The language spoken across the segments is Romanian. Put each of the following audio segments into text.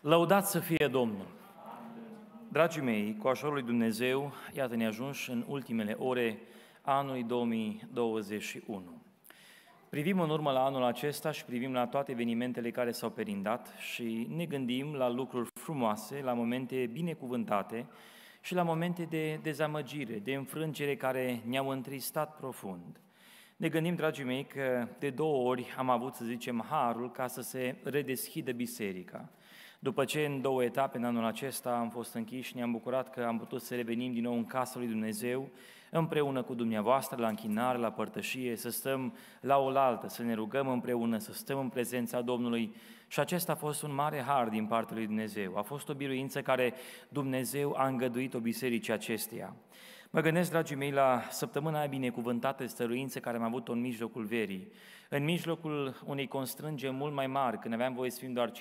Lăudați să fie Domnul! Dragii mei, cu ajutorul lui Dumnezeu, iată ne ajuns în ultimele ore anului 2021. Privim în urmă la anul acesta și privim la toate evenimentele care s-au perindat și ne gândim la lucruri frumoase, la momente binecuvântate și la momente de dezamăgire, de înfrângere care ne-au întristat profund. Ne gândim, dragii mei, că de două ori am avut, să zicem, harul ca să se redeschidă biserica. După ce în două etape în anul acesta am fost închiși, ne-am bucurat că am putut să revenim din nou în casa lui Dumnezeu, împreună cu dumneavoastră, la închinare, la părtășie, să stăm la oaltă, să ne rugăm împreună, să stăm în prezența Domnului. Și acesta a fost un mare har din partea lui Dumnezeu. A fost o biruință care Dumnezeu a îngăduit-o bisericii acesteia. Mă gândesc, dragii mei, la săptămâna aia binecuvântată stăruință care am avut-o în mijlocul verii. În mijlocul unei constrângeri mult mai mari, când aveam voie să fim doar 15%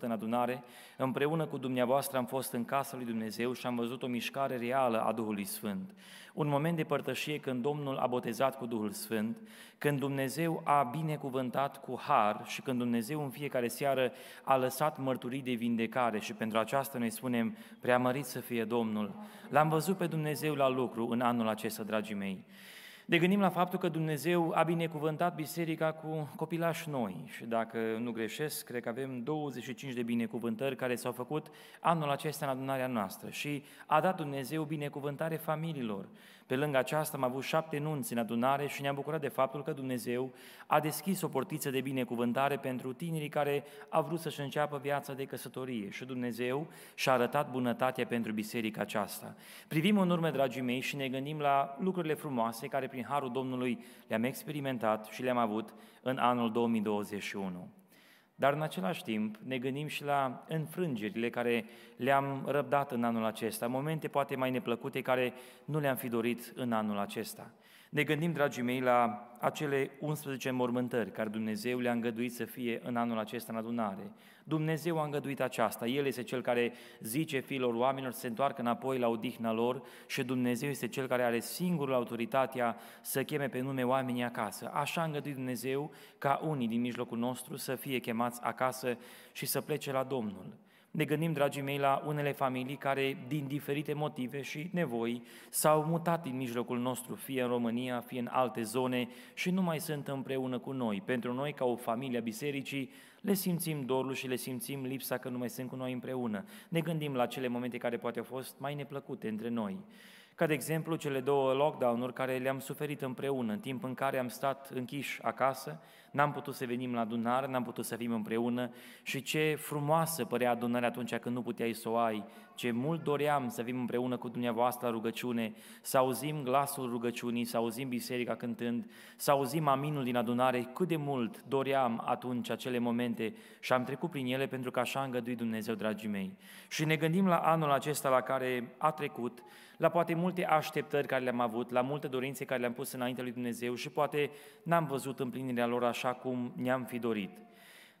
în adunare, împreună cu dumneavoastră am fost în casa lui Dumnezeu și am văzut o mișcare reală a Duhului Sfânt. Un moment de părtășie când Domnul a botezat cu Duhul Sfânt, când Dumnezeu a binecuvântat cu har și când Dumnezeu în fiecare seară a lăsat mărturii de vindecare și pentru aceasta noi spunem, preamărit să fie Domnul. L-am văzut pe Dumnezeu la lucru în anul acesta, dragii mei. Ne gândim la faptul că Dumnezeu a binecuvântat biserica cu copilași noi și dacă nu greșesc, cred că avem 25 de binecuvântări care s-au făcut anul acesta în adunarea noastră și a dat Dumnezeu binecuvântare familiilor. Pe lângă aceasta am avut șapte nunți în adunare și ne-am bucurat de faptul că Dumnezeu a deschis o portiță de binecuvântare pentru tinerii care au vrut să-și înceapă viața de căsătorie și Dumnezeu și-a arătat bunătatea pentru biserica aceasta. Privim în urmă, dragii mei, și ne gândim la lucrurile frumoase care prin Harul Domnului le-am experimentat și le-am avut în anul 2021. Dar în același timp ne gândim și la înfrângerile care le-am răbdat în anul acesta, momente poate mai neplăcute care nu le-am fi dorit în anul acesta. Ne gândim, dragii mei, la acele 11 mormântări care Dumnezeu le-a îngăduit să fie în anul acesta în adunare. Dumnezeu a îngăduit aceasta. El este Cel care zice fiilor oamenilor să se întoarcă înapoi la odihna lor și Dumnezeu este Cel care are singurul autoritatea să cheme pe nume oamenii acasă. Așa a îngăduit Dumnezeu ca unii din mijlocul nostru să fie chemați acasă și să plece la Domnul. Ne gândim, dragii mei, la unele familii care, din diferite motive și nevoi, s-au mutat din mijlocul nostru, fie în România, fie în alte zone și nu mai sunt împreună cu noi. Pentru noi, ca o familie a bisericii, le simțim dorul și le simțim lipsa că nu mai sunt cu noi împreună. Ne gândim la cele momente care poate au fost mai neplăcute între noi. Ca de exemplu cele două lockdown-uri care le-am suferit împreună, în timp în care am stat închiși acasă, n-am putut să venim la adunare, n-am putut să fim împreună și ce frumoasă părea adunarea atunci când nu puteai să o ai, ce mult doream să fim împreună cu dumneavoastră la rugăciune, să auzim glasul rugăciunii, să auzim biserica cântând, să auzim aminul din adunare, cât de mult doream atunci acele momente și am trecut prin ele pentru că așa a îngăduit Dumnezeu, dragii mei. Și ne gândim la anul acesta la care a trecut, la poate multe așteptări care le-am avut, la multe dorințe care le-am pus înainte lui Dumnezeu și poate n-am văzut împlinirea lor așa cum ne-am fi dorit.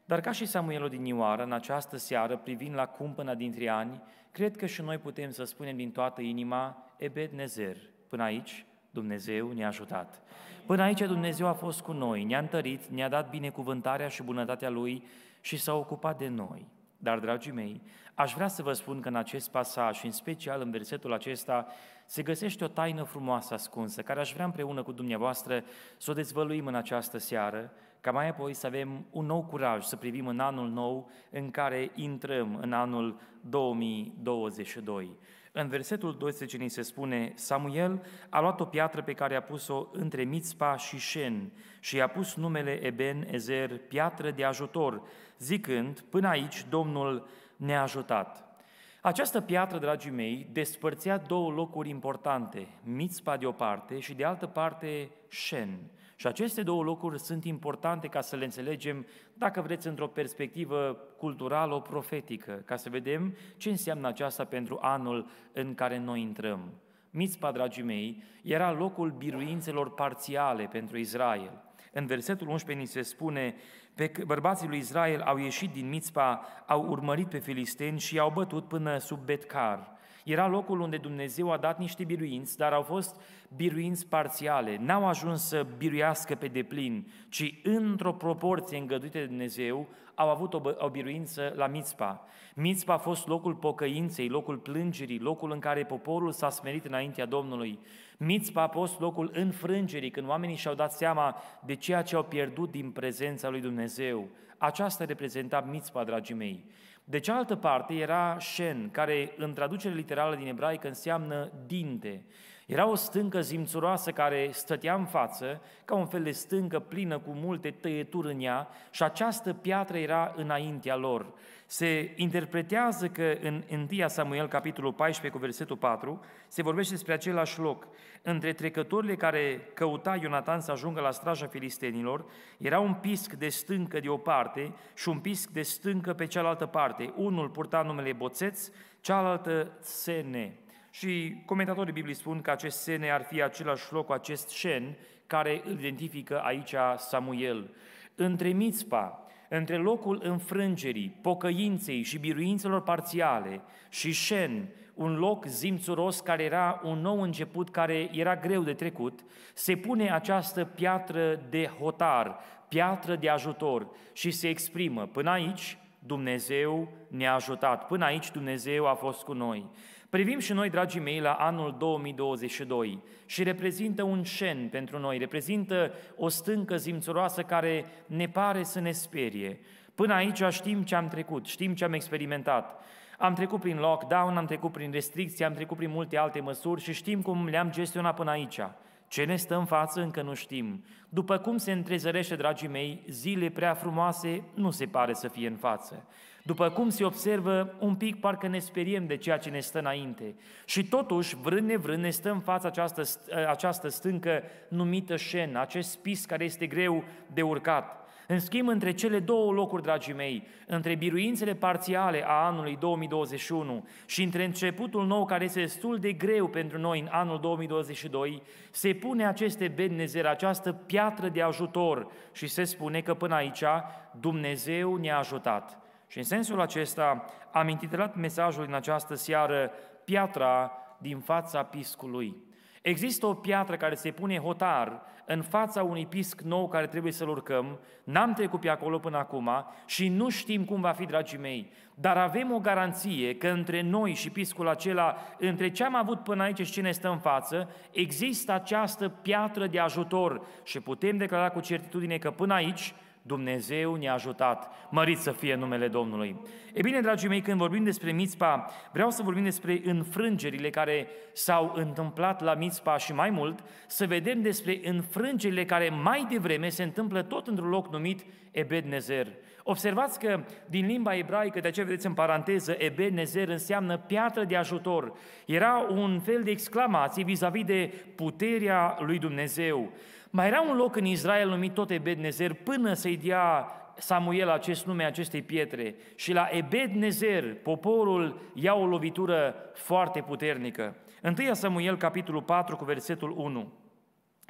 Dar ca și Samuelul din Ioară, în această seară, privind la cumpăna dintre ani, cred că și noi putem să spunem din toată inima, Ebed Nezer, până aici Dumnezeu ne-a ajutat. Până aici Dumnezeu a fost cu noi, ne-a întărit, ne-a dat binecuvântarea și bunătatea Lui și s-a ocupat de noi. Dar, dragii mei, aș vrea să vă spun că în acest pasaj și în special în versetul acesta se găsește o taină frumoasă ascunsă, care aș vrea împreună cu dumneavoastră să o dezvăluim în această seară, ca mai apoi să avem un nou curaj, să privim în anul nou în care intrăm în anul 2022. În versetul 12 ni se spune, Samuel a luat o piatră pe care a pus-o între Mitzpa și Shen și i-a pus numele Eben Ezer, piatră de ajutor, zicând, până aici Domnul ne-a ajutat. Această piatră, dragii mei, despărțea două locuri importante, Mitzpa de o parte și de altă parte Shen. Și aceste două locuri sunt importante ca să le înțelegem, dacă vreți, într-o perspectivă culturală, profetică, ca să vedem ce înseamnă aceasta pentru anul în care noi intrăm. Mitzpa, dragii mei, era locul biruințelor parțiale pentru Israel. În versetul 11 ni se spune, pe bărbații lui Israel au ieșit din Mitzpa, au urmărit pe filisteni și i-au bătut până sub Betcar. Era locul unde Dumnezeu a dat niște biruinți, dar au fost biruinți parțiale, n-au ajuns să biruiască pe deplin, ci într-o proporție îngăduită de Dumnezeu, au avut o, o biruință la Mitzpa. Mitzpa a fost locul pocăinței, locul plângerii, locul în care poporul s-a smerit înaintea Domnului. Mitzpa a fost locul înfrângerii, când oamenii și-au dat seama de ceea ce au pierdut din prezența lui Dumnezeu. Aceasta reprezenta Mitzpa, dragii mei. De cealaltă parte era Shen, care în traducere literală din ebraică înseamnă dinte. Era o stâncă zimțuroasă care stătea în față, ca un fel de stâncă plină cu multe tăieturi în ea și această piatră era înaintea lor. Se interpretează că în 1 Samuel, capitolul 14, cu versetul 4, se vorbește despre același loc. Între trecătorile care căuta Ionatan să ajungă la straja filistenilor, era un pisc de stâncă de o parte și un pisc de stâncă pe cealaltă parte. Unul purta numele Boțeț, cealaltă Sene. Și comentatorii Biblii spun că acest Sene ar fi același loc cu acest Shen, care îl identifică aici Samuel. Între Mitzpa, între locul înfrângerii, pocăinței și biruințelor parțiale și Shen, un loc zimțuros care era un nou început, care era greu de trecut, se pune această piatră de hotar, piatră de ajutor și se exprimă. Până aici Dumnezeu ne-a ajutat, până aici Dumnezeu a fost cu noi. Privim și noi, dragii mei, la anul 2022 și reprezintă un șen pentru noi, reprezintă o stâncă zimțuroasă care ne pare să ne sperie. Până aici știm ce am trecut, știm ce am experimentat. Am trecut prin lockdown, am trecut prin restricții, am trecut prin multe alte măsuri și știm cum le-am gestionat până aici. Ce ne stă în față încă nu știm. După cum se întrezărește, dragii mei, zile prea frumoase nu se pare să fie în față. După cum se observă, un pic parcă ne speriem de ceea ce ne stă înainte. Și totuși, vrând nevrând, ne stă în fața această, această stâncă numită șen, acest spis care este greu de urcat. În schimb, între cele două locuri, dragii mei, între biruințele parțiale a anului 2021 și între începutul nou, care este destul de greu pentru noi în anul 2022, se pune aceste bednezer, această piatră de ajutor și se spune că până aici Dumnezeu ne-a ajutat. Și în sensul acesta am intitulat mesajul în această seară Piatra din fața piscului. Există o piatră care se pune hotar în fața unui pisc nou care trebuie să-l urcăm, n-am trecut pe acolo până acum și nu știm cum va fi, dragii mei, dar avem o garanție că între noi și piscul acela, între ce am avut până aici și ce ne stă în față, există această piatră de ajutor. Și putem declara cu certitudine că până aici Dumnezeu ne-a ajutat. Mărit să fie numele Domnului. E bine, dragii mei, când vorbim despre Mitzpa, vreau să vorbim despre înfrângerile care s-au întâmplat la Mitzpa și mai mult, să vedem despre înfrângerile care mai devreme se întâmplă tot într-un loc numit Ebed-Nezer. Observați că din limba ebraică, de aceea vedeți în paranteză, Ebed-Nezer înseamnă piatră de ajutor. Era un fel de exclamație vis-a-vis de puterea lui Dumnezeu. Mai era un loc în Israel numit tot Ebed-Nezer până să-i dea Samuel acest nume acestei pietre și la Ebed-Nezer poporul ia o lovitură foarte puternică. 1 Samuel, capitolul 4, cu versetul 1.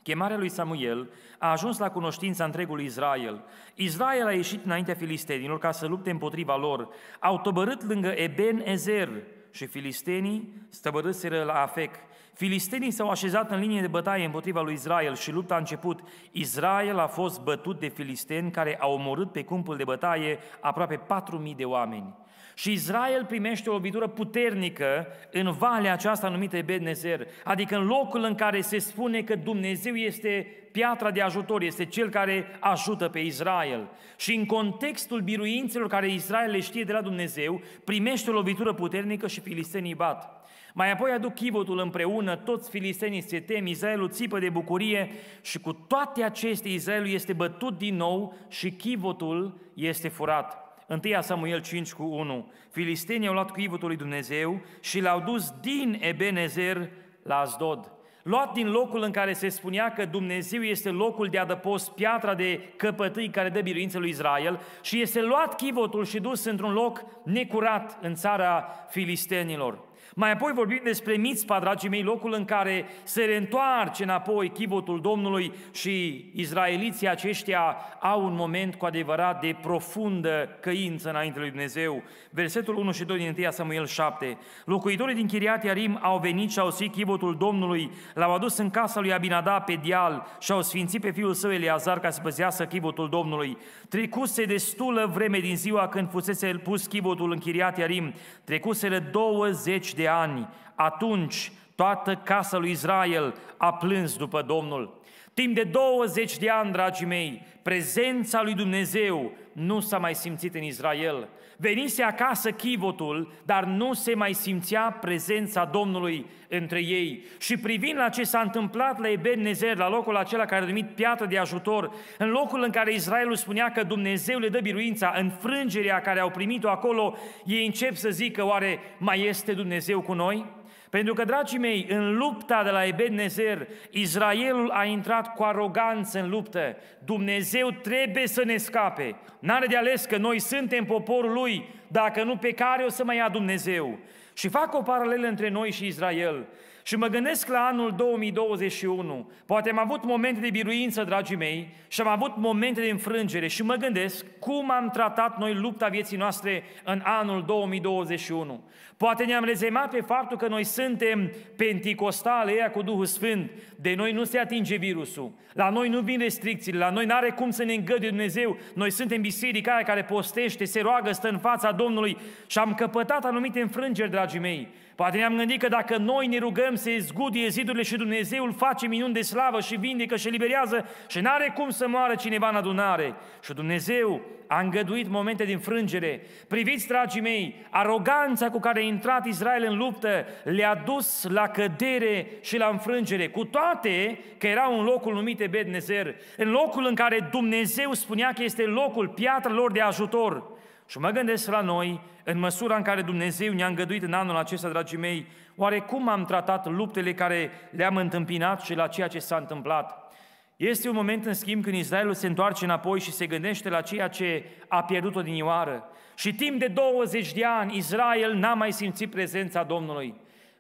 Chemarea lui Samuel a ajuns la cunoștința întregului Israel. Israel a ieșit înaintea filistenilor ca să lupte împotriva lor. Au tobărât lângă Eben-Ezer și filistenii stăbărâseră la Afec. Filistenii s-au așezat în linie de bătaie împotriva lui Israel și lupta a început. Israel a fost bătut de filisteni care au omorât pe câmpul de bătaie aproape 4.000 de oameni. Și Israel primește o lovitură puternică în valea aceasta numită Ebednezer, adică în locul în care se spune că Dumnezeu este piatra de ajutor, este cel care ajută pe Israel. Și în contextul biruințelor care Israel le știe de la Dumnezeu, primește o lovitură puternică și filistenii bat. Mai apoi aduc chivotul împreună, toți filistenii se tem, Israelul țipă de bucurie și cu toate acestea Israelul este bătut din nou și chivotul este furat. 1 Samuel 5 cu 1. Filistenii au luat chivotul lui Dumnezeu și l-au dus din Ebenezer la Asdod. Luat din locul în care se spunea că Dumnezeu este locul de adăpost, piatra de căpătâi care dă biruință lui Israel și este luat chivotul și dus într-un loc necurat în țara filistenilor. Mai apoi vorbim despre Mitzpa, dragii mei, locul în care se reîntoarce înapoi chivotul Domnului și izraeliții aceștia au un moment cu adevărat de profundă căință înainte lui Dumnezeu. Versetul 1 și 2 din 1 Samuel 7. Locuitorii din Chiriat Iarim au venit și au sfit chivotul Domnului, l-au adus în casa lui Abinada pe Dial și au sfințit pe fiul său Eleazar ca să păzească chivotul Domnului. Trecuse destulă vreme din ziua când fusese pus chivotul în Chiriat Iarim, trecuseră 20 de ani. Atunci toată casa lui Israel a plâns după Domnul. Timp de 20 de ani, dragii mei, prezența lui Dumnezeu nu s-a mai simțit în Israel. Venise acasă chivotul, dar nu se mai simțea prezența Domnului între ei. Și privind la ce s-a întâmplat la Eben Nezer, la locul acela care a numit piatră de ajutor, în locul în care Israelul spunea că Dumnezeu le dă biruința, în frângerea care au primit-o acolo, ei încep să zică, oare mai este Dumnezeu cu noi? Pentru că, dragii mei, în lupta de la Eben Nezer, Israelul a intrat cu aroganță în luptă. Dumnezeu trebuie să ne scape. N-are de ales că noi suntem poporul lui, dacă nu pe care o să mai ia Dumnezeu. Și fac o paralelă între noi și Israel. Și mă gândesc la anul 2021. Poate am avut momente de biruință, dragii mei, și am avut momente de înfrângere și mă gândesc cum am tratat noi lupta vieții noastre în anul 2021. Poate ne-am rezemat pe faptul că noi suntem penticostale, ea cu Duhul Sfânt, de noi nu se atinge virusul, la noi nu vin restricțiile, la noi nu are cum să ne îngăduie Dumnezeu, noi suntem biserica aia care postește, se roagă, stă în fața Domnului și am căpătat anumite înfrângeri, dragii mei. Poate ne-am gândit că dacă noi ne rugăm să zgudie zidurile și Dumnezeul face minuni de slavă și vindecă și eliberează și n-are cum să moară cineva în adunare. Și Dumnezeu a îngăduit momente de înfrângere. Priviți, dragii mei, aroganța cu care a intrat Israel în luptă le-a dus la cădere și la înfrângere, cu toate că era un locul numit Ebednezer, în locul în care Dumnezeu spunea că este locul, piatra lor de ajutor. Și mă gândesc la noi, în măsura în care Dumnezeu ne-a îngăduit în anul acesta, dragii mei, oare cum am tratat luptele care le-am întâmpinat și la ceea ce s-a întâmplat? Este un moment, în schimb, când Israelul se întoarce înapoi și se gândește la ceea ce a pierdut odinioară. Și timp de 20 de ani, Israel n-a mai simțit prezența Domnului.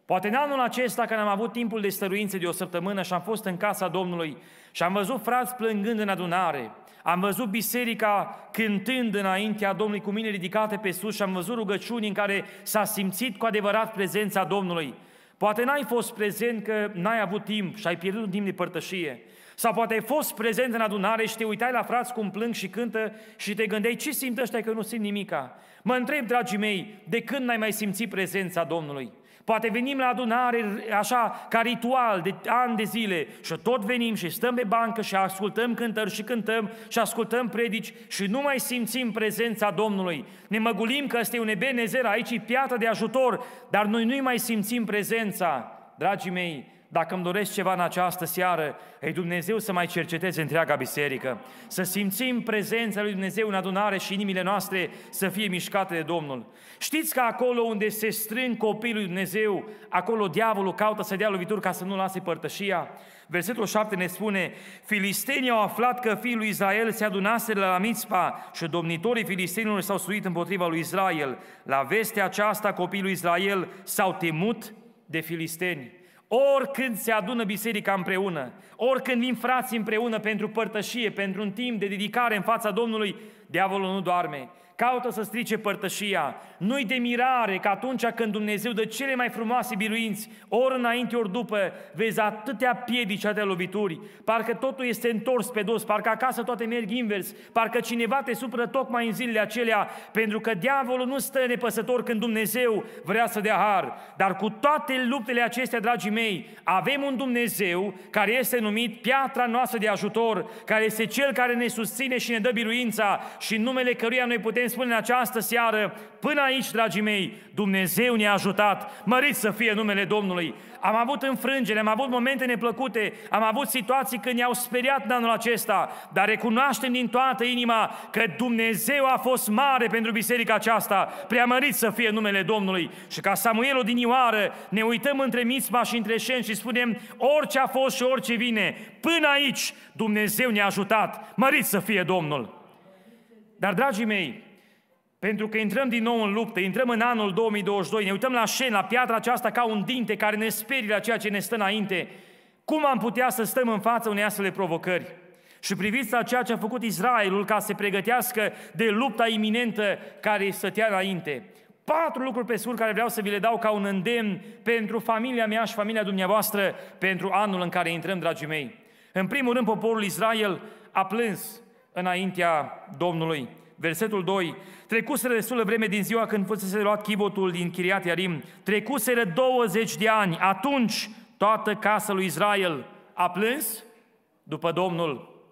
Poate în anul acesta, când am avut timpul de stăruință de o săptămână și am fost în casa Domnului și am văzut frați plângând în adunare, am văzut biserica cântând înaintea Domnului cu mine ridicate pe sus și am văzut rugăciuni în care s-a simțit cu adevărat prezența Domnului. Poate n-ai fost prezent că n-ai avut timp și ai pierdut un timp de părtășie. Sau poate ai fost prezent în adunare și te uitai la frați cum plâng și cântă și te gândeai ce simt ăștia că nu simt nimica. Mă întreb, dragii mei, de când n-ai mai simțit prezența Domnului? Poate venim la adunare așa ca ritual de ani de zile și tot venim și stăm pe bancă și ascultăm cântări și cântăm și ascultăm predici și nu mai simțim prezența Domnului. Ne măgulim că este un ebenezer, aici e piatră de ajutor, dar noi nu mai simțim prezența. Dragii mei, dacă îmi doresc ceva în această seară, ei Dumnezeu să mai cerceteze întreaga biserică, să simțim prezența lui Dumnezeu în adunare și inimile noastre să fie mișcate de Domnul. Știți că acolo unde se strâng copiii lui Dumnezeu, acolo diavolul caută să dea lovituri ca să nu lase părtășia. Versetul 7 ne spune, Filistenii au aflat că fiul lui Israel se adunase la Mitzpa și domnitorii filistenilor s-au suit împotriva lui Israel. La vestea aceasta copiii lui Israel s-au temut de filisteni. Oricând se adună biserica împreună, oricând vin frații împreună pentru părtășie, pentru un timp de dedicare în fața Domnului, diavolul nu doarme caută să strice părtășia. Nu-i de mirare că atunci când Dumnezeu dă cele mai frumoase biruinți, ori înainte, ori după, vezi atâtea piedici, atâtea lovituri, parcă totul este întors pe dos, parcă acasă toate merg invers, parcă cineva te supără tocmai în zilele acelea, pentru că diavolul nu stă nepăsător când Dumnezeu vrea să dea har. Dar cu toate luptele acestea, dragii mei, avem un Dumnezeu care este numit piatra noastră de ajutor, care este Cel care ne susține și ne dă biruința și în numele căruia noi putem putem spune în această seară, până aici, dragii mei, Dumnezeu ne-a ajutat, mărit să fie numele Domnului. Am avut înfrângere, am avut momente neplăcute, am avut situații când ne-au speriat în anul acesta, dar recunoaștem din toată inima că Dumnezeu a fost mare pentru biserica aceasta, preamărit să fie numele Domnului. Și ca Samuel Odinioară ne uităm între Mitzma și între Șen și spunem orice a fost și orice vine, până aici Dumnezeu ne-a ajutat, mărit să fie Domnul. Dar, dragii mei, Pentru că intrăm din nou în luptă, intrăm în anul 2022, ne uităm la șen, la piatra aceasta ca un dinte care ne sperie la ceea ce ne stă înainte. Cum am putea să stăm în fața unei astfel de provocări? Și priviți la ceea ce a făcut Israelul ca să se pregătească de lupta iminentă care îi stătea înainte. Patru lucruri pe scurt care vreau să vi le dau ca un îndemn pentru familia mea și familia dumneavoastră pentru anul în care intrăm, dragii mei. În primul rând, poporul Israel a plâns înaintea Domnului. Versetul 2. Trecuseră destulă vreme din ziua când fusese luat chivotul din Chiriat Iarim. Trecuseră 20 de ani. Atunci toată casa lui Israel a plâns după Domnul.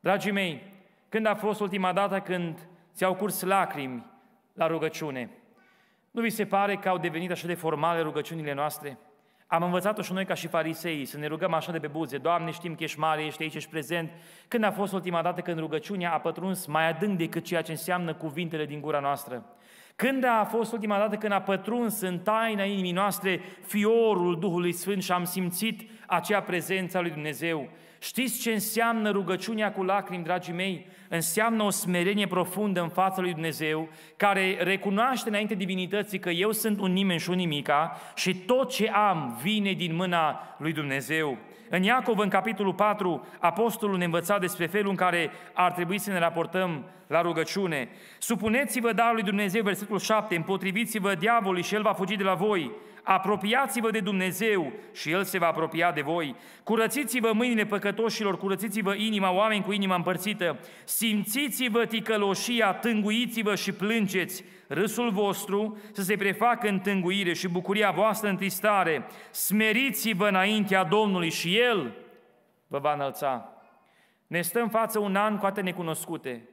Dragii mei, când a fost ultima dată când ți-au curs lacrimi la rugăciune? Nu vi se pare că au devenit așa de formale rugăciunile noastre? Am învățat-o și noi ca și farisei, să ne rugăm așa de pe buze. Doamne, știm că ești mare, ești aici, ești prezent. Când a fost ultima dată când rugăciunea a pătruns mai adânc decât ceea ce înseamnă cuvintele din gura noastră? Când a fost ultima dată când a pătruns în taina inimii noastre fiorul Duhului Sfânt și am simțit acea prezență a lui Dumnezeu? Știți ce înseamnă rugăciunea cu lacrimi, dragii mei? Înseamnă o smerenie profundă în fața lui Dumnezeu, care recunoaște înainte divinității că eu sunt un nimeni și un nimica și tot ce am vine din mâna lui Dumnezeu. În Iacov, în capitolul 4, apostolul ne învăța despre felul în care ar trebui să ne raportăm la rugăciune. Supuneți-vă darul lui Dumnezeu, versetul 7, împotriviți-vă diavolului și el va fugi de la voi apropiați-vă de Dumnezeu și El se va apropia de voi. Curățiți-vă mâinile păcătoșilor, curățiți-vă inima oameni cu inima împărțită, simțiți-vă ticăloșia, tânguiți-vă și plângeți, râsul vostru să se prefacă în tânguire și bucuria voastră în tristare. Smeriți-vă înaintea Domnului și El vă va înălța. Ne stă în față un an cu atât necunoscute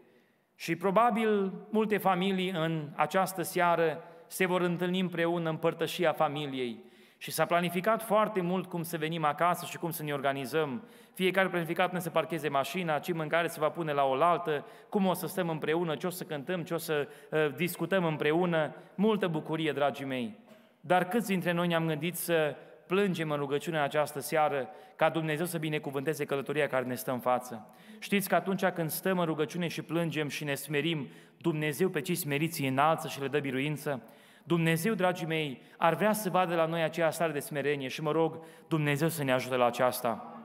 și probabil multe familii în această seară se vor întâlni împreună în părtășia familiei. Și s-a planificat foarte mult cum să venim acasă și cum să ne organizăm. Fiecare a planificat până să parcheze mașina, ce mâncare se va pune la oaltă, cum o să stăm împreună, ce o să cântăm, ce o să uh, discutăm împreună. Multă bucurie, dragii mei. Dar câți dintre noi ne-am gândit să plângem în rugăciune în această seară ca Dumnezeu să binecuvânteze călătoria care ne stă în față. Știți că atunci când stăm în rugăciune și plângem și ne smerim, Dumnezeu pe cei smeriți îi înalță și le dă biruință. Dumnezeu, dragii mei, ar vrea să vadă la noi aceea stare de smerenie și mă rog Dumnezeu să ne ajute la aceasta.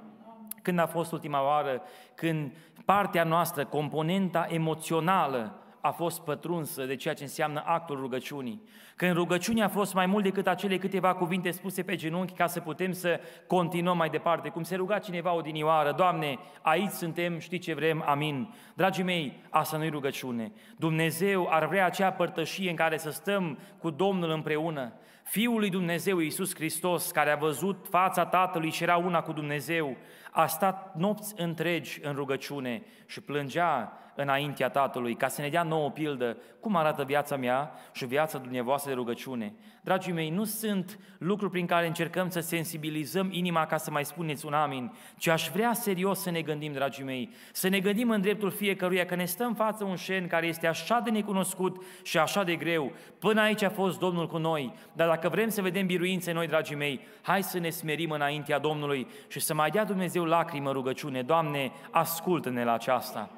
Când a fost ultima oară când partea noastră, componenta emoțională a fost pătrunsă de ceea ce înseamnă actul rugăciunii. Când rugăciunea a fost mai mult decât acele câteva cuvinte spuse pe genunchi ca să putem să continuăm mai departe. Cum se ruga cineva odinioară, Doamne, aici suntem, știi ce vrem, amin. Dragii mei, asta nu-i rugăciune. Dumnezeu ar vrea acea părtășie în care să stăm cu Domnul împreună. Fiul lui Dumnezeu, Iisus Hristos, care a văzut fața Tatălui și era una cu Dumnezeu, a stat nopți întregi în rugăciune și plângea înaintea Tatălui, ca să ne dea nouă pildă cum arată viața mea și viața dumneavoastră de rugăciune. Dragii mei, nu sunt lucruri prin care încercăm să sensibilizăm inima ca să mai spuneți un amin, ci aș vrea serios să ne gândim, dragii mei, să ne gândim în dreptul fiecăruia că ne stăm în față un șen care este așa de necunoscut și așa de greu. Până aici a fost Domnul cu noi, dar dacă vrem să vedem biruințe noi, dragii mei, hai să ne smerim înaintea Domnului și să mai dea Dumnezeu lacrimă rugăciune. Doamne, ascultă-ne la aceasta.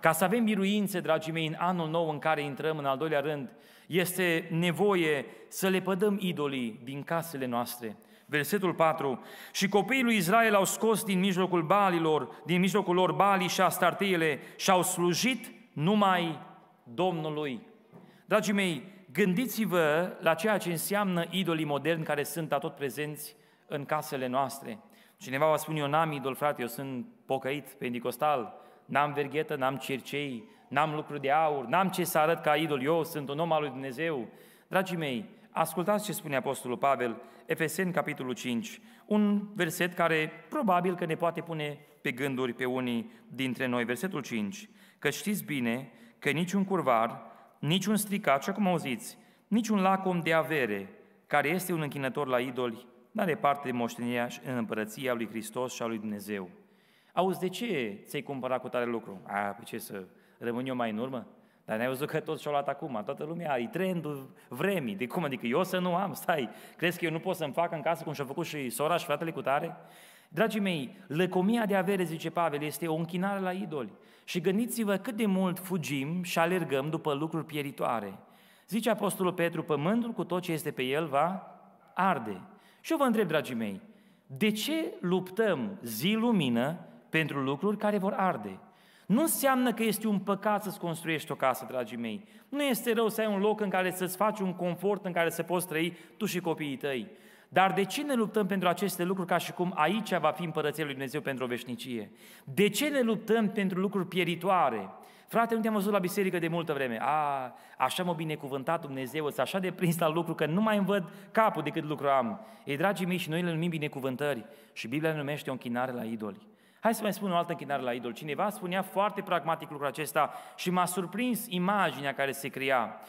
Ca să avem biruințe, dragii mei, în anul nou în care intrăm în al doilea rând, este nevoie să le pădăm idolii din casele noastre. Versetul 4. Și copiii lui Israel au scos din mijlocul balilor, din mijlocul lor balii și astarteile și au slujit numai Domnului. Dragii mei, gândiți-vă la ceea ce înseamnă idolii moderni care sunt atot prezenți în casele noastre. Cineva va spune, eu n-am idol, frate, eu sunt pocăit, pentecostal, n-am verghetă, n-am cercei, n-am lucru de aur, n-am ce să arăt ca idol, eu sunt un om al lui Dumnezeu. Dragii mei, ascultați ce spune Apostolul Pavel, Efeseni, capitolul 5, un verset care probabil că ne poate pune pe gânduri pe unii dintre noi. Versetul 5, că știți bine că niciun curvar, niciun stricat, și acum auziți, niciun lacom de avere, care este un închinător la idoli, n-are parte de moștenirea în împărăția lui Hristos și a lui Dumnezeu. Auzi, de ce ți-ai cumpărat cu tare lucru? A, pe păi ce să rămân eu mai în urmă? Dar ne-ai văzut că toți și-au luat acum, toată lumea, e trendul vremii. De cum? Adică eu să nu am, stai, crezi că eu nu pot să-mi fac în casă cum și-a făcut și sora și fratele cu tare? Dragii mei, lăcomia de avere, zice Pavel, este o închinare la idoli. Și gândiți-vă cât de mult fugim și alergăm după lucruri pieritoare. Zice Apostolul Petru, pământul cu tot ce este pe el va arde. Și eu vă întreb, dragii mei, de ce luptăm zi lumină pentru lucruri care vor arde? Nu înseamnă că este un păcat să-ți construiești o casă, dragii mei. Nu este rău să ai un loc în care să-ți faci un confort în care să poți trăi tu și copiii tăi. Dar de ce ne luptăm pentru aceste lucruri ca și cum aici va fi împărăția lui Dumnezeu pentru o veșnicie? De ce ne luptăm pentru lucruri pieritoare? Frate, nu te-am văzut la biserică de multă vreme. A, așa m-a binecuvântat Dumnezeu, sunt așa de prins la lucru că nu mai îmi văd capul decât lucru am. Ei, dragii mei, și noi le numim binecuvântări și Biblia le numește o închinare la idoli. Hai să mai spun o altă închinare la idol. Cineva spunea foarte pragmatic lucrul acesta și m-a surprins imaginea care se crea.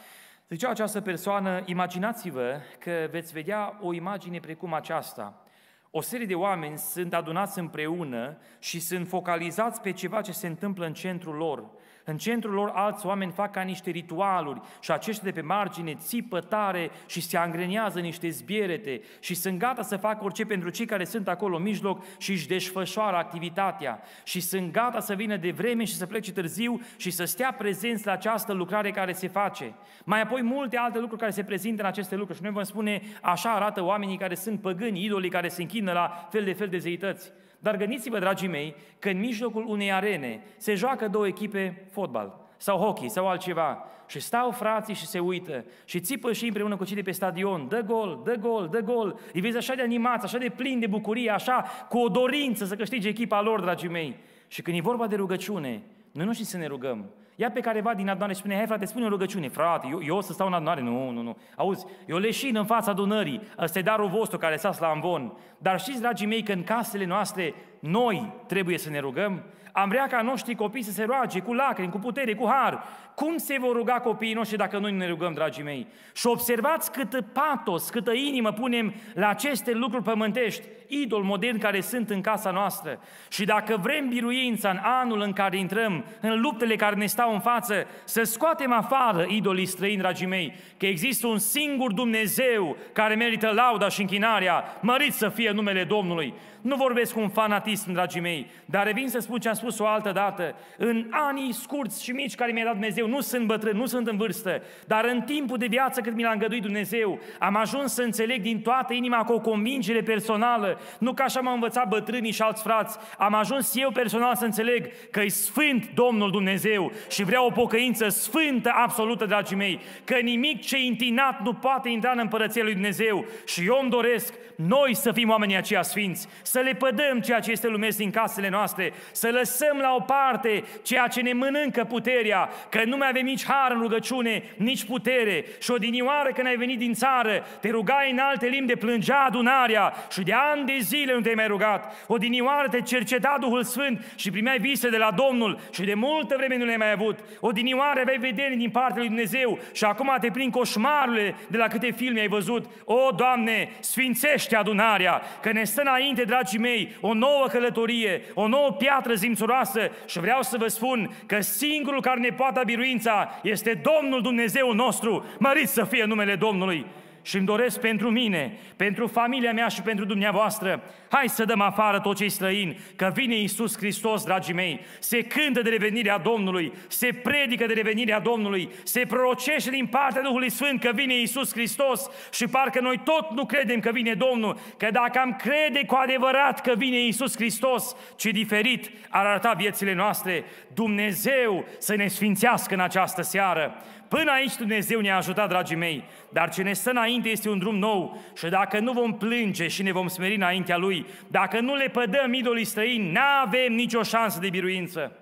Zicea această persoană, imaginați-vă că veți vedea o imagine precum aceasta. O serie de oameni sunt adunați împreună și sunt focalizați pe ceva ce se întâmplă în centrul lor. În centrul lor alți oameni fac ca niște ritualuri și aceștia de pe margine țipă tare și se angrenează niște zbierete și sunt gata să facă orice pentru cei care sunt acolo în mijloc și își desfășoară activitatea și sunt gata să vină de vreme și să plece târziu și să stea prezenți la această lucrare care se face. Mai apoi multe alte lucruri care se prezintă în aceste lucruri și noi vom spune așa arată oamenii care sunt păgâni, idolii care se închină la fel de fel de zeități. Dar gândiți-vă, dragii mei, că în mijlocul unei arene se joacă două echipe fotbal sau hockey sau altceva și stau frații și se uită și țipă și împreună cu cei de pe stadion, dă gol, dă gol, dă gol, îi vezi așa de animați, așa de plini de bucurie, așa cu o dorință să câștige echipa lor, dragii mei. Și când e vorba de rugăciune, noi nu știm să ne rugăm, Ia pe careva din adunare și spune, hai frate, spune o rugăciune. Frate, eu, eu o să stau în adunare? Nu, nu, nu. Auzi, eu leșin în fața adunării. Ăsta e darul vostru care s-a la amvon. Dar știți, dragii mei, că în casele noastre noi trebuie să ne rugăm? Am vrea ca noștri copii să se roage cu lacrimi, cu putere, cu har. Cum se vor ruga copiii noștri dacă noi nu ne rugăm, dragii mei? Și observați cât patos, câtă inimă punem la aceste lucruri pământești, idol modern care sunt în casa noastră. Și dacă vrem biruința în anul în care intrăm, în luptele care ne stau în față, să scoatem afară idolii străini, dragii mei, că există un singur Dumnezeu care merită lauda și închinarea, mărit să fie numele Domnului. Nu vorbesc cu un fanatism, dragii mei, dar revin să spun ce am spus o altă dată. În anii scurți și mici care mi-a dat Dumnezeu, nu sunt bătrân, nu sunt în vârstă, dar în timpul de viață cât mi l-a îngăduit Dumnezeu, am ajuns să înțeleg din toată inima cu o convingere personală, nu ca așa m-au învățat bătrânii și alți frați, am ajuns eu personal să înțeleg că e Sfânt Domnul Dumnezeu și vreau o pocăință sfântă, absolută, dragii mei, că nimic ce intinat nu poate intra în împărăția lui Dumnezeu. Și eu îmi doresc noi să fim oamenii aceia sfinți, să le pădăm ceea ce este lumesc din casele noastre, să lăsăm la o parte ceea ce ne mănâncă puterea, că nu mai avem nici har în rugăciune, nici putere. Și odinioară când ai venit din țară, te rugai în alte limbi de plângea adunarea și de ani de zile nu te-ai mai rugat. Odinioară te cerceta Duhul Sfânt și primeai vise de la Domnul și de multă vreme nu le-ai mai avut. Odinioară aveai vedere din partea lui Dumnezeu și acum te prind coșmarurile de la câte filme ai văzut. O, Doamne, sfințește adunarea, că ne stă înainte, dragii mei, o nouă călătorie, o nouă piatră zimțuroasă și vreau să vă spun că singurul care ne poate biruința este Domnul Dumnezeu nostru, mărit să fie numele Domnului și îmi doresc pentru mine, pentru familia mea și pentru dumneavoastră, hai să dăm afară tot cei străini, că vine Iisus Hristos, dragii mei, se cântă de revenirea Domnului, se predică de revenirea Domnului, se prorocește din partea Duhului Sfânt că vine Iisus Hristos și parcă noi tot nu credem că vine Domnul, că dacă am crede cu adevărat că vine Iisus Hristos, ce diferit ar arăta viețile noastre, Dumnezeu să ne sfințească în această seară. Până aici Dumnezeu ne-a ajutat, dragii mei, dar ce ne stă înainte este un drum nou și dacă nu vom plânge și ne vom smeri înaintea Lui, dacă nu le pădăm idolii străini, nu avem nicio șansă de biruință.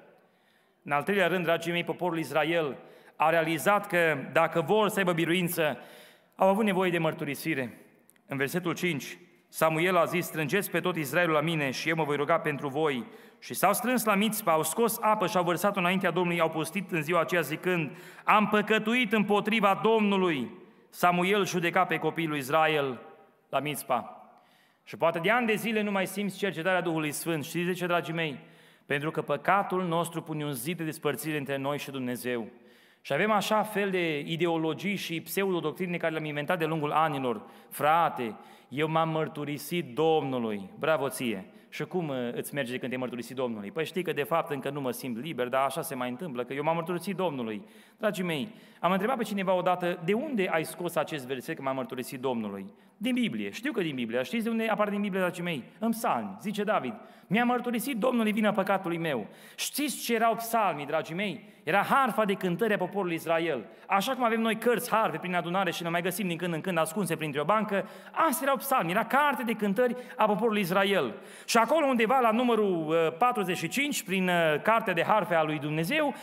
În al treilea rând, dragii mei, poporul Israel a realizat că dacă vor să aibă biruință, au avut nevoie de mărturisire. În versetul 5, Samuel a zis, strângeți pe tot Israelul la mine și eu mă voi ruga pentru voi și s-au strâns la Mitzpa, au scos apă și au vărsat-o înaintea Domnului, au postit în ziua aceea zicând, am păcătuit împotriva Domnului. Samuel judeca pe copiii lui Israel la Mitzpa. Și poate de ani de zile nu mai simți cercetarea Duhului Sfânt. Știți de ce, dragii mei? Pentru că păcatul nostru pune un zid de despărțire între noi și Dumnezeu. Și avem așa fel de ideologii și pseudodoctrine care le-am inventat de lungul anilor. Frate, Eu m-am mărturisit Domnului. Bravo ție! Și cum uh, îți merge când te mărturisit Domnului? Păi știi că de fapt încă nu mă simt liber, dar așa se mai întâmplă, că eu m-am mărturisit Domnului. Dragii mei, am întrebat pe cineva odată, de unde ai scos acest verset că m-am mărturisit Domnului? Din Biblie. Știu că din Biblie. Știți de unde apare din Biblie, dragii mei? În psalmi, zice David. Mi-a mărturisit Domnului vina păcatului meu. Știți ce erau psalmii, dragii mei? Era harfa de cântări a poporului Israel. Așa cum avem noi cărți harfe prin adunare și le mai găsim din când în când ascunse printre o bancă, astea erau psalmi, era carte de cântări a poporului Israel. Și acolo undeva la numărul 45, uh, prin uh, cartea de harfe a lui Dumnezeu,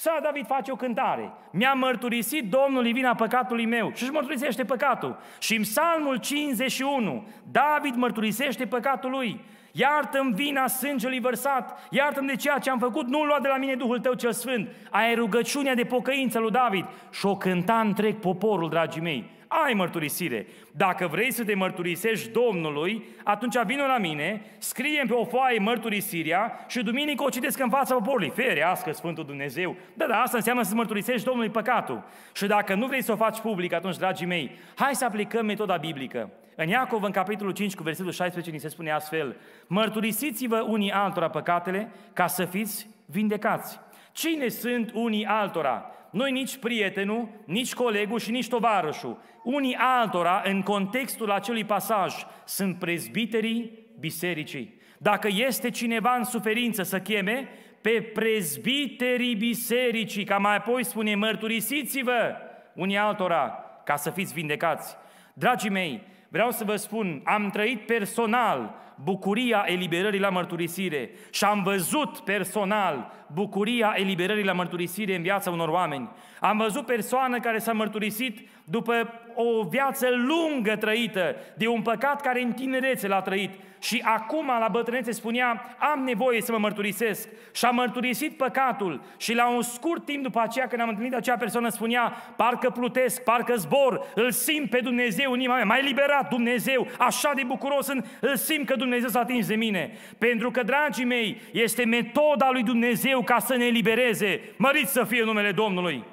Psa David face o cântare. Mi-a mărturisit Domnul vina păcatului meu și își mărturisește păcatul. Și în psalmul 51, David mărturisește păcatul lui. Iartă-mi vina sângelui vărsat, iartă-mi de ceea ce am făcut, nu lua de la mine Duhul tău cel sfânt. Aia e rugăciunea de pocăință lui David. Și o cânta întreg poporul, dragii mei. Ai mărturisire. Dacă vrei să te mărturisești Domnului, atunci vină la mine, scrie pe o foaie mărturisirea și duminică o citesc în fața poporului. Ferească Sfântul Dumnezeu. Da, da, asta înseamnă să mărturisești Domnului păcatul. Și dacă nu vrei să o faci public, atunci, dragii mei, hai să aplicăm metoda biblică. În Iacov, în capitolul 5, cu versetul 16, ni se spune astfel, Mărturisiți-vă unii altora păcatele ca să fiți vindecați. Cine sunt unii altora? Noi nici prietenul, nici colegul și nici tovarășul. Unii altora, în contextul acelui pasaj, sunt prezbiterii bisericii. Dacă este cineva în suferință să cheme pe prezbiterii bisericii, ca mai apoi spune, mărturisiți-vă unii altora ca să fiți vindecați. Dragii mei, vreau să vă spun, am trăit personal bucuria eliberării la mărturisire. Și am văzut personal bucuria eliberării la mărturisire în viața unor oameni. Am văzut persoană care s-a mărturisit după o viață lungă trăită, de un păcat care în tinerețe l-a trăit. Și acum la bătrânețe spunea, am nevoie să mă mărturisesc. Și am mărturisit păcatul și la un scurt timp după aceea când am întâlnit acea persoană spunea, parcă plutesc, parcă zbor, îl simt pe Dumnezeu în inima mea, mai liberat Dumnezeu, așa de bucuros sunt, îl simt că Dumnezeu s-a atins de mine. Pentru că, dragii mei, este metoda lui Dumnezeu ca să ne elibereze. Măriți să fie numele Domnului!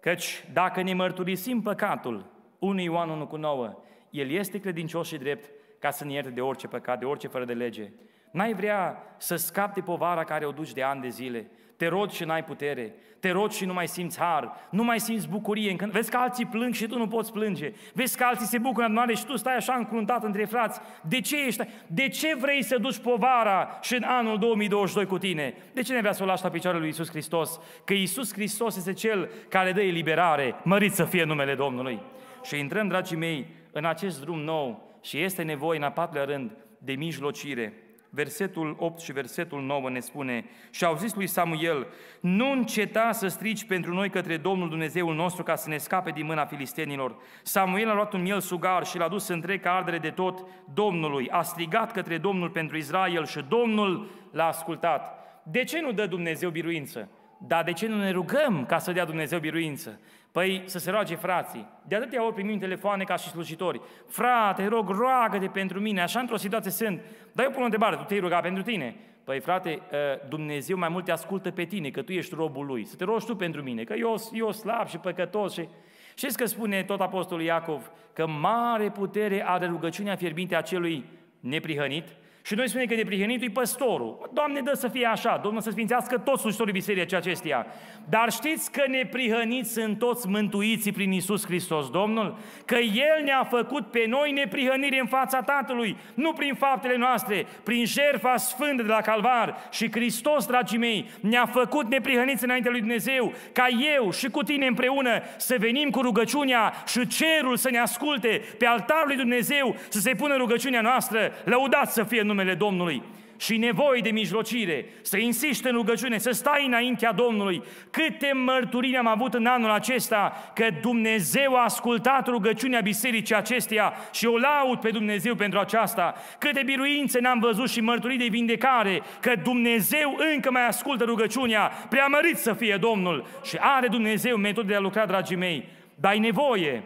Căci dacă ne mărturisim păcatul, 1 Ioan 1 cu 9, El este credincios și drept ca să ne ierte de orice păcat, de orice fără de lege. N-ai vrea să scapi de povara care o duci de ani de zile. Te rogi și n-ai putere. Te rogi și nu mai simți har. Nu mai simți bucurie. Când vezi că alții plâng și tu nu poți plânge. Vezi că alții se bucură în și tu stai așa încruntat între frați. De ce ești? De ce vrei să duci povara și în anul 2022 cu tine? De ce ne vrea să o lași la picioarele lui Isus Hristos? Că Isus Hristos este Cel care dă eliberare. Mărit să fie numele Domnului. Și intrăm, dragii mei, în acest drum nou și este nevoie, în a patrulea rând, de mijlocire. Versetul 8 și versetul 9 ne spune Și au zis lui Samuel, nu înceta să strici pentru noi către Domnul Dumnezeul nostru ca să ne scape din mâna filistenilor. Samuel a luat un miel sugar și l-a dus întreg ca ardere de tot Domnului. A strigat către Domnul pentru Israel și Domnul l-a ascultat. De ce nu dă Dumnezeu biruință? Dar de ce nu ne rugăm ca să dea Dumnezeu biruință? Păi să se roage frații. De atâtea ori primim telefoane ca și slujitori. Frate, rog, roagă-te pentru mine, așa într-o situație sunt. Dar eu pun o întrebare, tu te-ai rugat pentru tine? Păi frate, ă, Dumnezeu mai mult te ascultă pe tine, că tu ești robul lui. Să te rogi tu pentru mine, că eu, eu slab și păcătos și... Știți că spune tot Apostolul Iacov că mare putere are rugăciunea fierbinte a celui neprihănit, și noi spunem că neprihănitul e păstorul. Doamne, dă să fie așa, Domnul să sfințească toți slujitorii bisericii acesteia. Dar știți că neprihăniți sunt toți mântuiții prin Isus Hristos, Domnul? Că El ne-a făcut pe noi neprihănire în fața Tatălui, nu prin faptele noastre, prin jertfa sfântă de la Calvar. Și Hristos, dragii mei, ne-a făcut neprihăniți înainte lui Dumnezeu, ca eu și cu tine împreună să venim cu rugăciunea și cerul să ne asculte pe altarul lui Dumnezeu, să se pună rugăciunea noastră, lăudați să fie numele Domnului și nevoie de mijlocire, să insiști în rugăciune, să stai înaintea Domnului. Câte mărturii am avut în anul acesta că Dumnezeu a ascultat rugăciunea bisericii acesteia și o laud pe Dumnezeu pentru aceasta. Câte biruințe n-am văzut și mărturii de vindecare că Dumnezeu încă mai ascultă rugăciunea. Preamărit să fie Domnul și are Dumnezeu metode de a lucra, dragii mei. Dar ai nevoie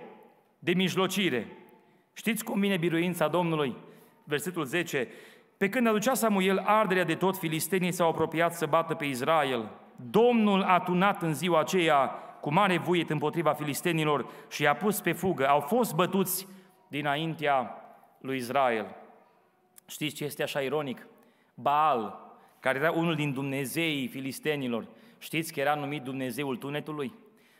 de mijlocire. Știți cum vine biruința Domnului? Versetul 10. Pe când aducea Samuel arderea de tot, filistenii s-au apropiat să bată pe Israel. Domnul a tunat în ziua aceea cu mare vuiet împotriva filistenilor și i-a pus pe fugă. Au fost bătuți dinaintea lui Israel. Știți ce este așa ironic? Baal, care era unul din Dumnezeii filistenilor, știți că era numit Dumnezeul tunetului?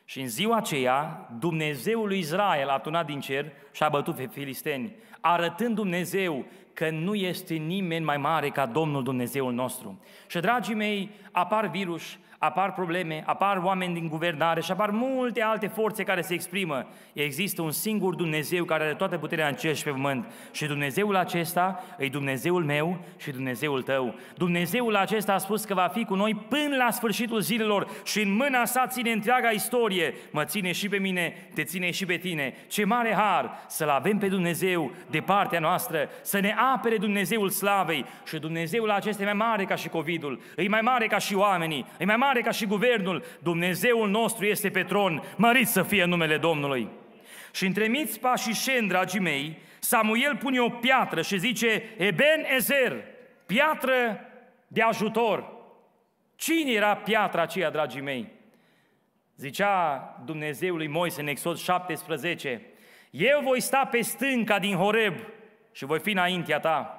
Și în ziua aceea, Dumnezeul lui Israel a tunat din cer și a bătut pe filisteni, arătând Dumnezeu că nu este nimeni mai mare ca Domnul Dumnezeul nostru. Și, dragii mei, apar virus, apar probleme, apar oameni din guvernare și apar multe alte forțe care se exprimă. Există un singur Dumnezeu care are toată puterea în cer și pe pământ și Dumnezeul acesta e Dumnezeul meu și Dumnezeul tău. Dumnezeul acesta a spus că va fi cu noi până la sfârșitul zilelor și în mâna sa ține întreaga istorie. Mă ține și pe mine, te ține și pe tine. Ce mare har să-L avem pe Dumnezeu de partea noastră, să ne apere Dumnezeul slavei și Dumnezeul acesta e mai mare ca și COVID-ul, e mai mare ca și oamenii, e mai mare mare ca și guvernul, Dumnezeul nostru este pe tron, mărit să fie numele Domnului. Și între Mitzpa și Șen, dragii mei, Samuel pune o piatră și zice, Eben Ezer, piatră de ajutor. Cine era piatra aceea, dragii mei? Zicea Dumnezeului Moise în Exod 17, Eu voi sta pe stânca din Horeb și voi fi înaintea ta.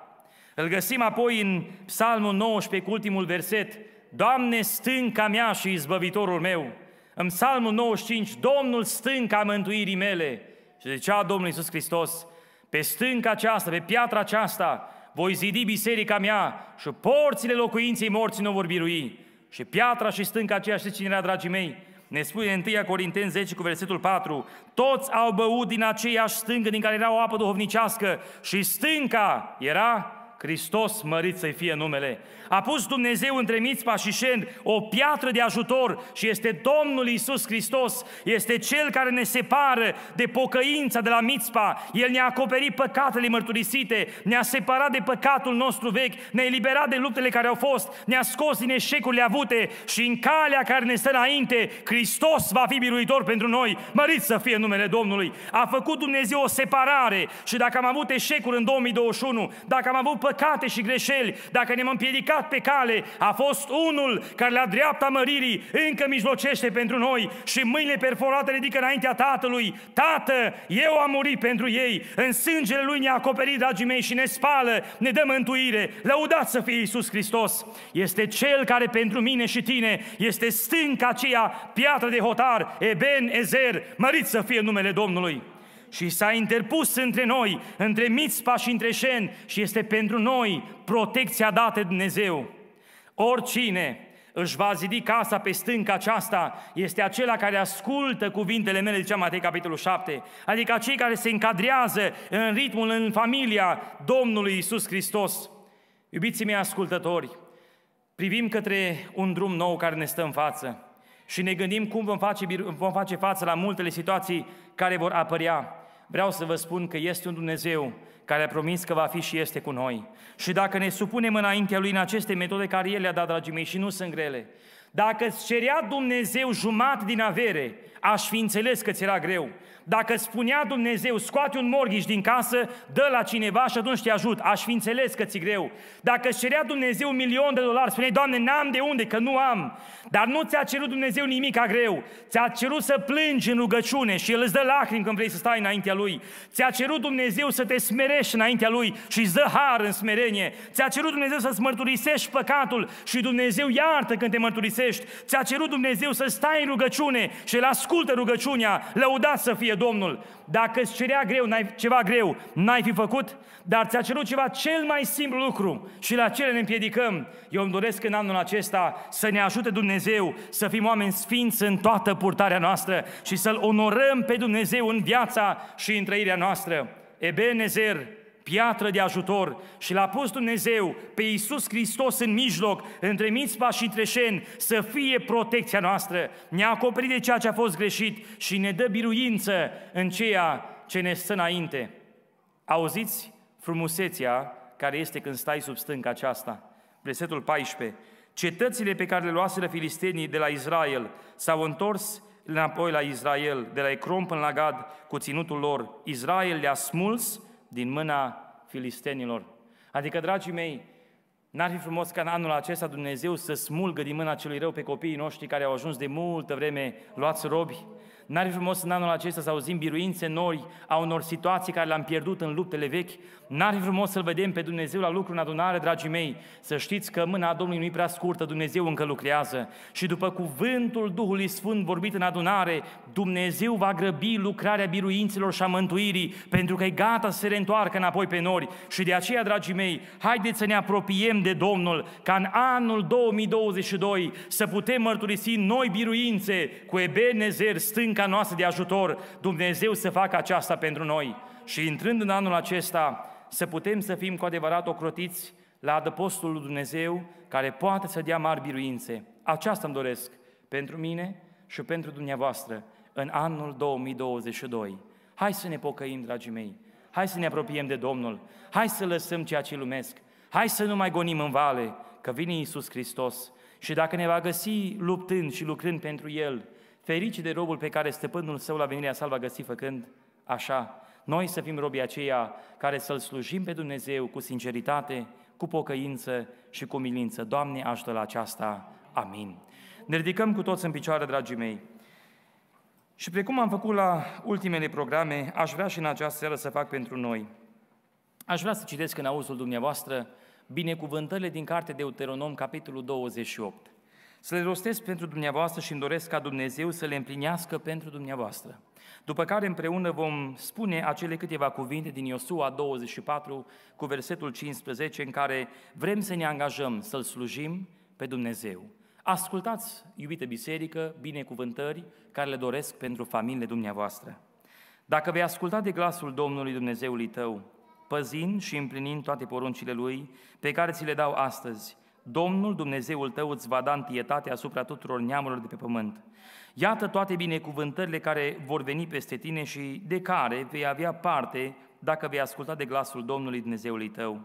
Îl găsim apoi în Psalmul 19 cu ultimul verset, Doamne, stânca mea și izbăvitorul meu. În Psalmul 95, Domnul stânca mântuirii mele. Și zicea Domnul Iisus Hristos, pe stânca aceasta, pe piatra aceasta, voi zidi biserica mea și porțile locuinței morții nu vor birui. Și piatra și stânca aceea, știți cine era, dragii mei? Ne spune în 1 Corinteni 10 cu versetul 4, toți au băut din aceeași stâncă din care era o apă duhovnicească și stânca era Hristos mărit să-i fie numele. A pus Dumnezeu între Mițpa și Șen o piatră de ajutor și este Domnul Isus Hristos, este Cel care ne separă de pocăința de la Mițpa. El ne-a acoperit păcatele mărturisite, ne-a separat de păcatul nostru vechi, ne-a eliberat de luptele care au fost, ne-a scos din eșecurile avute și în calea care ne stă înainte, Hristos va fi biruitor pentru noi. Mărit să fie numele Domnului. A făcut Dumnezeu o separare și dacă am avut eșecuri în 2021, dacă am avut păcate și greșeli, dacă ne-am împiedicat pe cale, a fost unul care la dreapta măririi încă mijlocește pentru noi și mâinile perforate ridică înaintea Tatălui. Tată, eu am murit pentru ei, în sângele Lui ne-a acoperit, dragii mei, și ne spală, ne dă mântuire. Lăudați să fie Iisus Hristos! Este Cel care pentru mine și tine este stânca aceea, piatră de hotar, Eben Ezer, mărit să fie numele Domnului! Și s-a interpus între noi, între Mitzpa și între Șen și este pentru noi protecția dată de Dumnezeu. Oricine își va zidi casa pe stânca aceasta este acela care ascultă cuvintele mele, zicea Matei capitolul 7, adică cei care se încadrează în ritmul, în familia Domnului Isus Hristos. Iubiții mei ascultători, privim către un drum nou care ne stă în față și ne gândim cum vom face, vom face față la multele situații care vor apărea vreau să vă spun că este un Dumnezeu care a promis că va fi și este cu noi. Și dacă ne supunem înaintea Lui în aceste metode care El le-a dat, dragii mei, și nu sunt grele, dacă îți cerea Dumnezeu jumătate din avere, aș fi înțeles că ți era greu. Dacă spunea Dumnezeu, scoate un morghiș din casă, dă la cineva și atunci te ajut. Aș fi înțeles că ți greu. Dacă îți cerea Dumnezeu un milion de dolari, spuneai, Doamne, n-am de unde, că nu am. Dar nu ți-a cerut Dumnezeu nimic greu. Ți-a cerut să plângi în rugăciune și El îți dă lacrimi când vrei să stai înaintea Lui. Ți-a cerut Dumnezeu să te smerești înaintea Lui și îți dă har în smerenie. Ți-a cerut Dumnezeu să-ți mărturisești păcatul și Dumnezeu iartă când te mărturisești. Ți-a cerut Dumnezeu să stai în rugăciune și El ascultă rugăciunea. Lăudat să fie Domnul. Dacă îți cerea greu, n-ai, ceva greu, n-ai fi făcut, dar ți-a cerut ceva cel mai simplu lucru și la cele ne împiedicăm. Eu îmi doresc în anul acesta să ne ajute Dumnezeu să fim oameni sfinți în toată purtarea noastră și să-L onorăm pe Dumnezeu în viața și în trăirea noastră. Ebenezer, piatră de ajutor și l-a pus Dumnezeu pe Iisus Hristos în mijloc, între Mițpa și Treșen, să fie protecția noastră. Ne-a acoperit de ceea ce a fost greșit și ne dă biruință în ceea ce ne stă înainte. Auziți frumusețea care este când stai sub stânca aceasta. Versetul 14. Cetățile pe care le luaseră filistenii de la Israel s-au întors înapoi la Israel, de la Ecrom până la Gad, cu ținutul lor. Israel le-a smuls din mâna filistenilor. Adică, dragii mei, n-ar fi frumos ca în anul acesta Dumnezeu să smulgă din mâna celui rău pe copiii noștri care au ajuns de multă vreme luați robi? N-ar fi frumos în anul acesta să auzim biruințe noi a unor situații care le-am pierdut în luptele vechi? N-ar fi frumos să-L vedem pe Dumnezeu la lucru în adunare, dragii mei? Să știți că mâna Domnului nu-i prea scurtă, Dumnezeu încă lucrează. Și după cuvântul Duhului Sfânt vorbit în adunare, Dumnezeu va grăbi lucrarea biruințelor și a mântuirii, pentru că e gata să se reîntoarcă înapoi pe nori. Și de aceea, dragii mei, haideți să ne apropiem de Domnul, ca în anul 2022 să putem mărturisi noi biruințe cu Ebenezer, stânca noastră de ajutor, Dumnezeu să facă aceasta pentru noi. Și intrând în anul acesta, să putem să fim cu adevărat ocrotiți la adăpostul lui Dumnezeu, care poate să dea mari biruințe. Aceasta îmi doresc pentru mine și pentru dumneavoastră în anul 2022. Hai să ne pocăim, dragii mei, hai să ne apropiem de Domnul, hai să lăsăm ceea ce lumesc, hai să nu mai gonim în vale, că vine Iisus Hristos și dacă ne va găsi luptând și lucrând pentru El, ferici de robul pe care stăpânul său la venirea sa va găsi făcând așa, noi să fim robii aceia care să-L slujim pe Dumnezeu cu sinceritate, cu pocăință și cu milință. Doamne, ajută la aceasta. Amin. Ne ridicăm cu toți în picioare, dragii mei. Și precum am făcut la ultimele programe, aș vrea și în această seară să fac pentru noi. Aș vrea să citesc în auzul dumneavoastră binecuvântările din carte de Deuteronom, capitolul 28. Să le rostesc pentru dumneavoastră și îmi doresc ca Dumnezeu să le împlinească pentru dumneavoastră. După care împreună vom spune acele câteva cuvinte din Iosua 24 cu versetul 15 în care vrem să ne angajăm să-L slujim pe Dumnezeu. Ascultați, iubite biserică, binecuvântări care le doresc pentru familiile dumneavoastră. Dacă vei asculta de glasul Domnului Dumnezeului tău, păzind și împlinind toate poruncile Lui pe care ți le dau astăzi, Domnul Dumnezeul tău îți va da întietate asupra tuturor neamurilor de pe pământ. Iată toate binecuvântările care vor veni peste tine și de care vei avea parte dacă vei asculta de glasul Domnului Dumnezeului tău.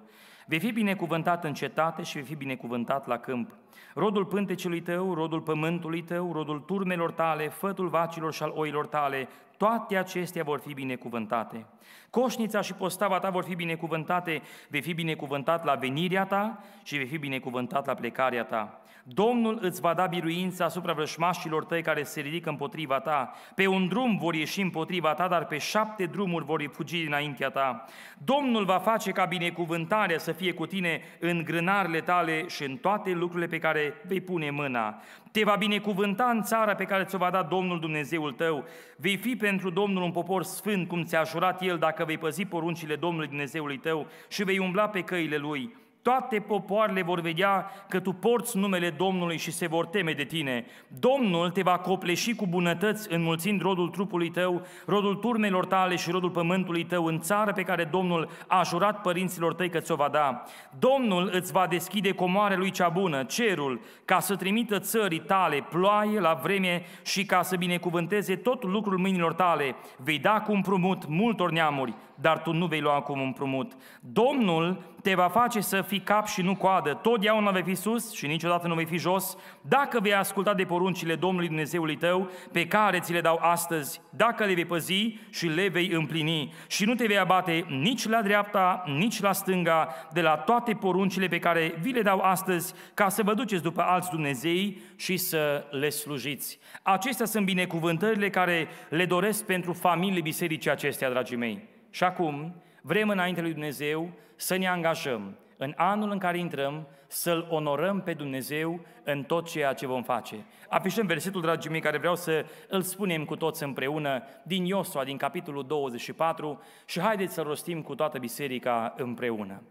Vei fi binecuvântat în cetate și vei fi binecuvântat la câmp. Rodul pântecelui tău, rodul pământului tău, rodul turmelor tale, fătul vacilor și al oilor tale, toate acestea vor fi binecuvântate. Coșnița și postava ta vor fi binecuvântate, vei fi binecuvântat la venirea ta și vei fi binecuvântat la plecarea ta. Domnul îți va da biruința asupra vrășmașilor tăi care se ridică împotriva ta. Pe un drum vor ieși împotriva ta, dar pe șapte drumuri vor fugi dinaintea ta. Domnul va face ca binecuvântarea să fie cu tine în grânarele tale și în toate lucrurile pe care vei pune mâna. Te va binecuvânta în țara pe care ți-o va da Domnul Dumnezeul tău. Vei fi pentru Domnul un popor sfânt, cum ți-a jurat El, dacă vei păzi poruncile Domnului Dumnezeului tău și vei umbla pe căile Lui. Toate popoarele vor vedea că tu porți numele Domnului și se vor teme de tine. Domnul te va copleși cu bunătăți, înmulțind rodul trupului tău, rodul turmelor tale și rodul pământului tău în țară pe care Domnul a jurat părinților tăi că ți-o va da. Domnul îți va deschide comoare lui cea bună, cerul, ca să trimită țării tale ploaie la vreme și ca să binecuvânteze tot lucrul mâinilor tale. Vei da cu împrumut multor neamuri, dar tu nu vei lua cu împrumut. Domnul te va face să fii cap și nu coadă, totdeauna vei fi sus și niciodată nu vei fi jos, dacă vei asculta de poruncile Domnului Dumnezeului tău, pe care ți le dau astăzi, dacă le vei păzi și le vei împlini și nu te vei abate nici la dreapta, nici la stânga, de la toate poruncile pe care vi le dau astăzi, ca să vă duceți după alți Dumnezei și să le slujiți. Acestea sunt binecuvântările care le doresc pentru familiile bisericii acestea, dragii mei. Și acum vrem înainte lui Dumnezeu să ne angajăm în anul în care intrăm să-L onorăm pe Dumnezeu în tot ceea ce vom face. Afișăm versetul, dragii mei, care vreau să îl spunem cu toți împreună din Iosua, din capitolul 24 și haideți să rostim cu toată biserica împreună.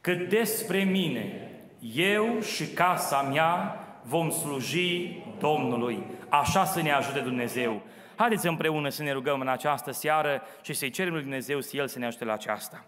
Cât despre mine, eu și casa mea vom sluji Domnului. Așa să ne ajute Dumnezeu. Haideți împreună să ne rugăm în această seară și să-i cerem lui Dumnezeu să El să ne ajute la aceasta.